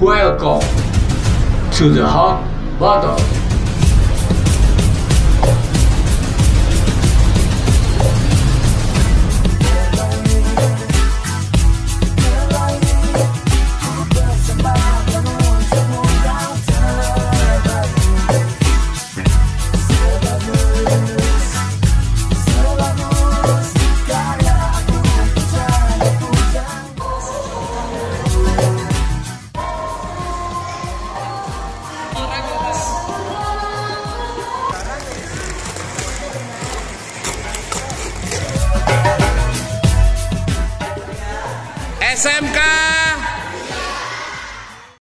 Welcome to the hot bottle. SMK